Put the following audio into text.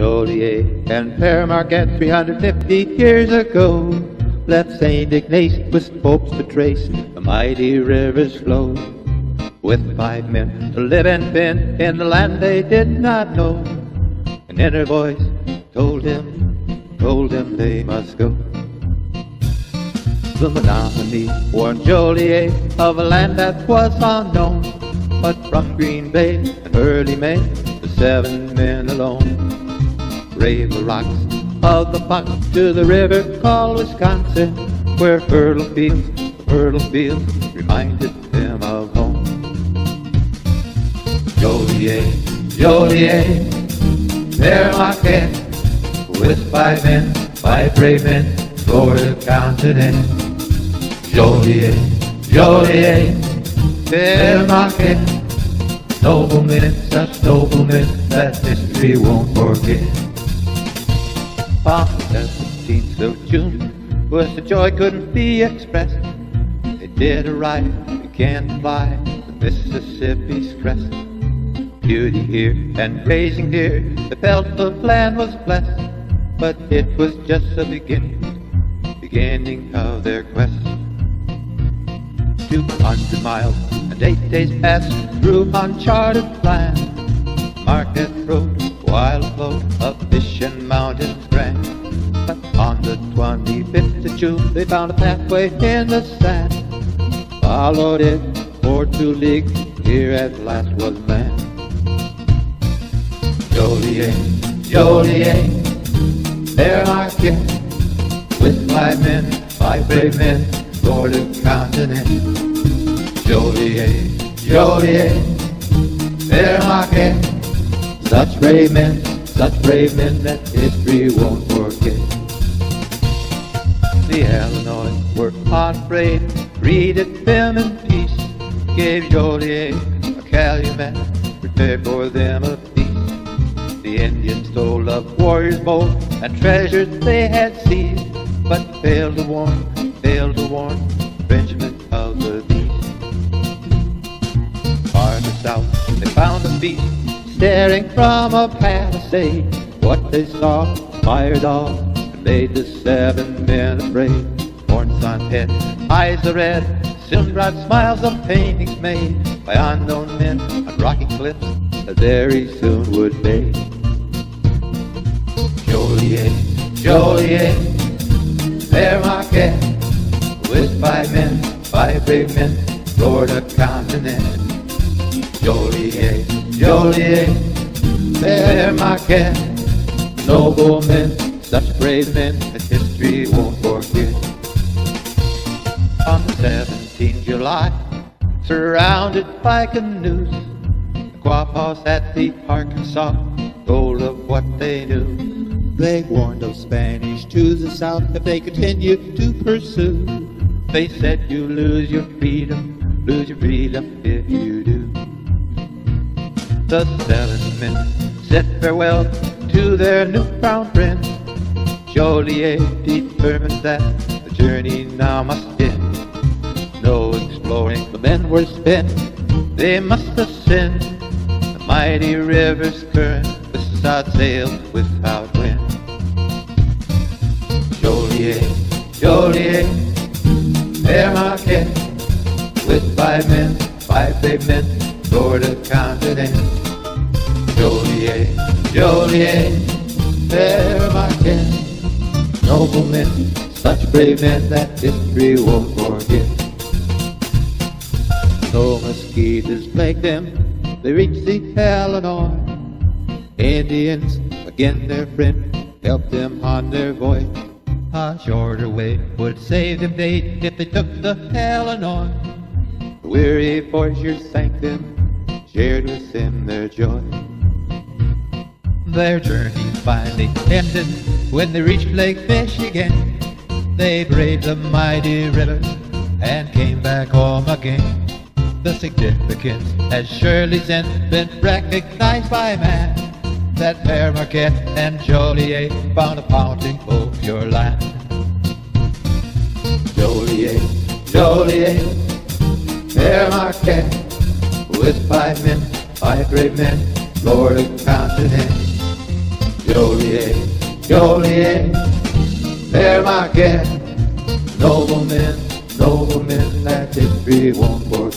Joliet and Pere Marquette 350 years ago left St. Ignace with hopes to trace the mighty river's flow. With five men to live and fin in the land they did not know. An inner voice told him, told him they must go. The Menominee warned Joliet of a land that was unknown. But from Green Bay in early May, the seven men alone brave the rocks of the Fox to the river called Wisconsin, where fertile fields, fertile fields reminded them of home. Joliet, Joliet, Pere Marquette, with five men, five brave men, for the continent. Joliet, Joliet, Pere Marquette, noblemen, such noblemen that history won't forget. On the 17th of June, was the joy couldn't be expressed. They did arrive, began fly the Mississippi's crest. Beauty here and grazing deer, the felt of land was blessed. But it was just the beginning, beginning of their quest. Two hundred miles and eight days passed through uncharted land. Marquette Road, wild flow of fish and mountains grand. But on the 25th of June, they found a pathway in the sand. Followed it for two leagues, here at last was land. Joliet, Joliet, Pere Marquette, with five men, five brave men, for the continent. Joliet, Joliet, Pere Marquette, such brave men, such brave men that history won't forget. The Illinois were unafraid, greeted them in peace, gave Joliet a calumet, prepared for them a feast. The Indians told of warriors bold and treasures they had seized, but failed to warn, failed to warn Benjamin of the beast. Farther south, they found a beast staring from a palisade. What they saw fired off and made the seven men afraid. Horns on head, eyes are red, soon brought smiles of paintings made by unknown men on rocky cliffs that very soon would fade. Joliet, Joliet, Pere Marquette, with five men, five brave men, Florida continent. Joliet, Joliet, Pere Marquette, noble men, such brave men that history won't forget. On the 17th July, surrounded by canoes, the Quapaws at the Arkansas told of what they knew. They warned of Spanish to the south if they continued to pursue. They said you lose your freedom, lose your freedom if you do. The seven men said farewell to their newfound friend. Joliet determined that the journey now must end. No exploring the men were spent, they must ascend the mighty river's current without sail, without wind. Joliet, Joliet, Pere Marquette, with five men, five brave men, the continent. Joliet, Joliet, Pere Marquette, noble men, such brave men that history won't forget. No mosquitoes plagued them, they reached the Illinois. Indians, again their friend, helped them on their voyage. A shorter way would save them date if they took the Illinois. The weary voyagers thanked them, shared with them their joy. Their journey finally ended when they reached Lake Michigan. They braved the mighty river and came back home again. The significance has surely since been recognized by man that Pere Marquette and Joliet found a fountain for pure land. Joliet, Joliet, Pere Marquette, with five men, five great men, Florida continent. Joliet, Joliet, Pere Marquette. Noblemen, noblemen, that everyone for